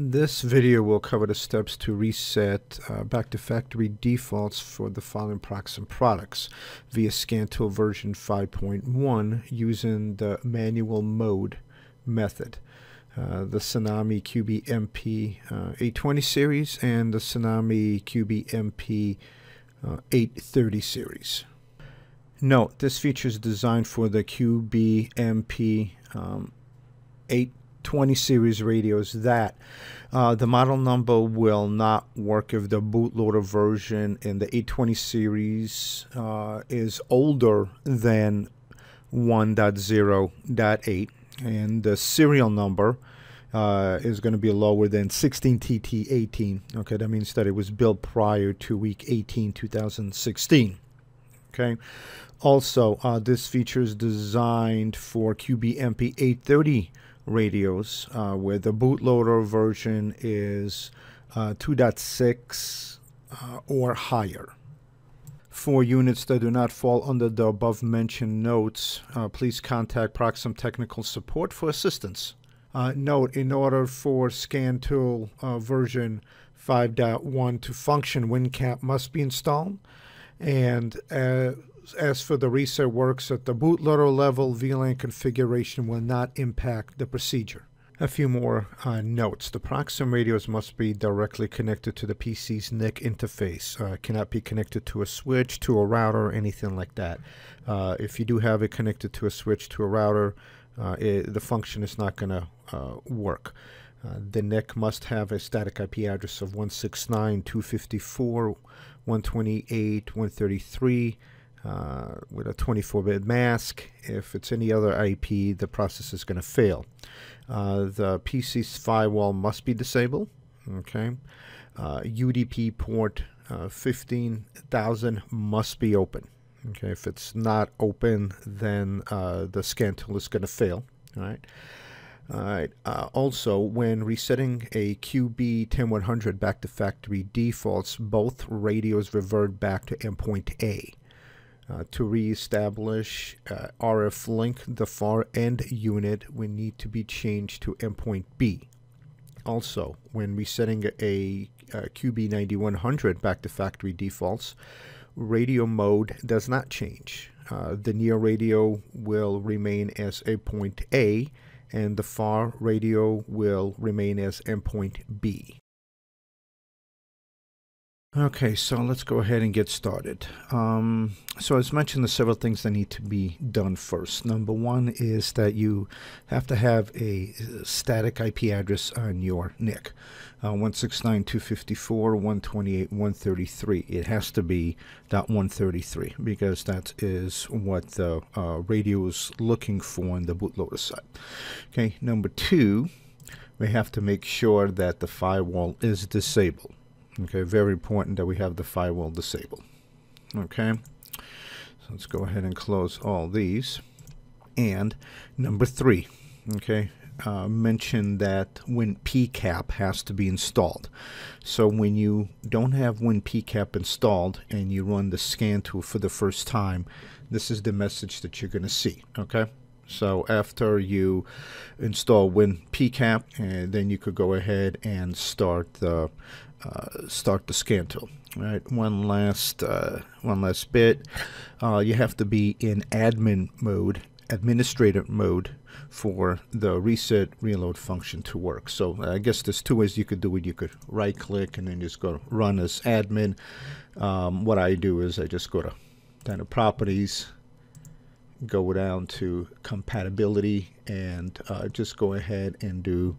This video will cover the steps to reset uh, back to factory defaults for the following Proxim products via Scantool version 5.1 using the manual mode method. Uh, the Tsunami QB-MP uh, 820 series and the Tsunami QB-MP uh, 830 series. Note, this feature is designed for the QB-MP um, 8 20 series radios that uh, the model number will not work if the bootloader version in the 820 series uh, is older than 1.0.8 and the serial number uh, is going to be lower than 16TT18 okay that means that it was built prior to week 18 2016 okay? Also uh, this feature is designed for QBMP 830 radios uh, where the bootloader version is uh, 2.6 uh, or higher. For units that do not fall under the above mentioned notes, uh, please contact Proxim Technical Support for assistance. Uh, note, in order for Scantool uh, version 5.1 to function, WinPcap must be installed. And as for the reset works at the bootloader level, VLAN configuration will not impact the procedure. A few more uh, notes. The Proxim radios must be directly connected to the PC's NIC interface. Uh, cannot be connected to a switch, to a router, anything like that. Uh, if you do have it connected to a switch, to a router, uh, it, the function is not going to uh, work. Uh, the NIC must have a static IP address of 169.254.128.133 uh, with a 24-bit mask. If it's any other IP, the process is going to fail. Uh, the PC's firewall must be disabled. Okay. Uh, UDP port uh, 15,000 must be open. Okay. If it's not open, then uh, the scan tool is going to fail. All right. All right. Also, when resetting a QB10100 back to factory defaults, both radios revert back to endpoint A. Uh, to reestablish uh, RF link, the far end unit will need to be changed to endpoint B. Also, when resetting a, a QB9100 back to factory defaults, radio mode does not change. Uh, the near radio will remain as endpoint A, and the far radio will remain as endpoint B. Okay, so let's go ahead and get started. Um, so as mentioned, there's several things that need to be done first. Number one is that you have to have a static IP address on your NIC. Uh, 169.254.128.133. It has to be .133 because that is what the uh, radio is looking for on the bootloader side. Okay, number two, we have to make sure that the firewall is disabled. Okay, very important that we have the firewall disabled. Okay, so let's go ahead and close all these. And number three, okay, uh, mention that WinPCAP has to be installed. So when you don't have WinPCAP installed and you run the scan tool for the first time, this is the message that you're going to see. Okay. So after you install WinPCAP, and then you could go ahead and start the uh, start the scan tool. Right, one last uh, one last bit. Uh, you have to be in admin mode, administrator mode, for the reset reload function to work. So I guess there's two ways you could do it. You could right click and then just go to run as admin. Um, what I do is I just go to down to properties, go down to compatibility, and uh, just go ahead and do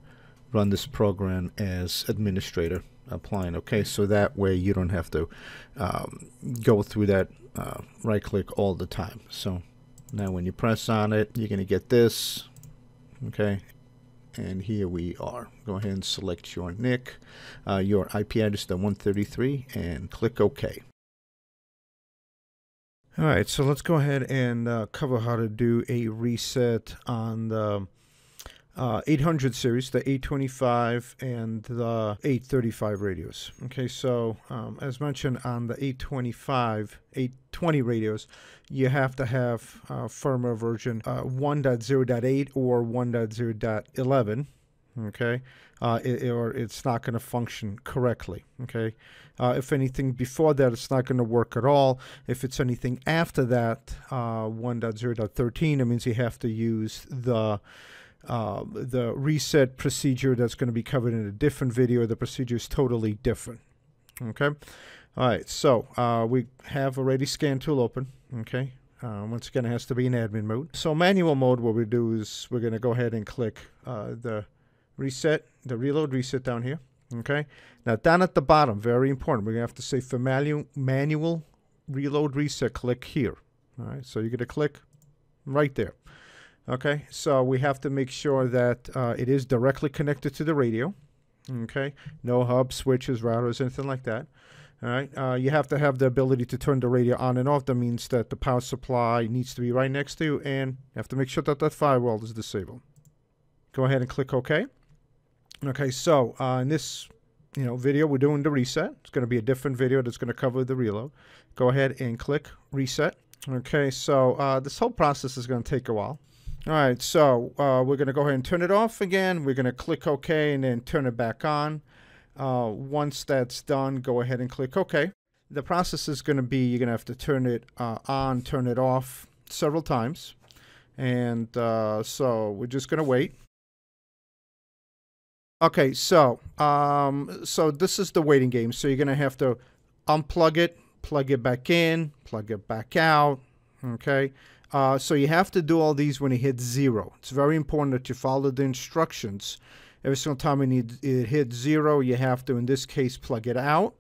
run this program as administrator applying. Okay, so that way you don't have to um, go through that uh, right click all the time. So now when you press on it, you're to get this. Okay, and here we are. Go ahead and select your NIC, uh, your IP address to 133, and click OK. All right, so let's go ahead and uh, cover how to do a reset on the uh, 800 series, the 825 and the 835 radios. Okay, so um, as mentioned on the 825, 820 radios, you have to have firmware version uh, 1.0.8 or 1.0.11. okay, uh, it, or it's not going to function correctly, okay. Uh, if anything before that, it's not going to work at all. If it's anything after that, uh, 1.0.13, it means you have to use the uh, the reset procedure that's going to be covered in a different video. The procedure is totally different. Okay. All right. So uh, we have already scan tool open. Okay. Uh, once again, it has to be in admin mode. So manual mode, what we do is we're going to go ahead and click uh, the reset, the reload reset down here. Okay. Now down at the bottom, very important, we're going to have to say for manual, manual reload reset, click here. All right. So you're going to click right there. Okay. So we have to make sure that uh, it is directly connected to the radio. Okay. No hub, switches, routers, anything like that. All right. Uh, you have to have the ability to turn the radio on and off. That means that the power supply needs to be right next to you, and you have to make sure that that firewall is disabled. Go ahead and click OK. Okay. So uh, in this you know video, we're doing the reset. It's going to be a different video that's going to cover the reload. Go ahead and click reset. Okay. So uh, this whole process is going to take a while. All right. So uh, we're going to go ahead and turn it off again. We're going to click OK and then turn it back on. Uh, once that's done, go ahead and click OK. The process is going to be you're going to have to turn it uh, on, turn it off several times. And uh, so we're just going to wait. Okay, so um, so this is the waiting game. So you're going to have to unplug it, plug it back in, plug it back out. Okay, uh, so you have to do all these when it hits zero. It's very important that you follow the instructions Every single time it, it hits zero, you have to, in this case, plug it out.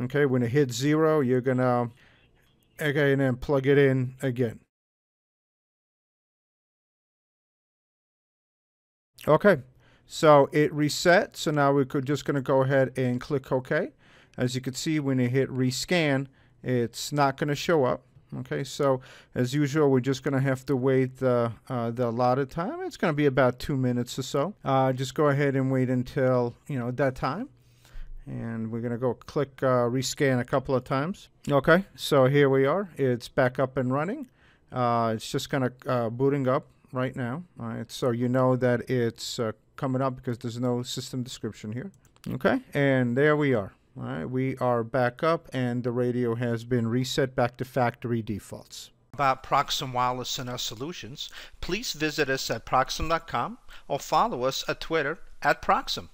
Okay, when it hits zero, you're going to, okay, and then plug it in again. Okay, so it resets. So now we're just going to go ahead and click OK. As you can see, when you hit rescan, it's not going to show up. Okay, so as usual, we're just going to have to wait the, uh, the allotted time. It's going to be about two minutes or so. Uh, just go ahead and wait until, you know, that time. And we're going to go click uh, rescan a couple of times. Okay, so here we are. It's back up and running. Uh, it's just kind of uh, booting up right now. All right, so you know that it's uh, coming up because there's no system description here. Okay, and there we are. All right, we are back up and the radio has been reset back to factory defaults. About Proxim Wireless and our solutions, please visit us at proxim.com or follow us at Twitter at Proxim.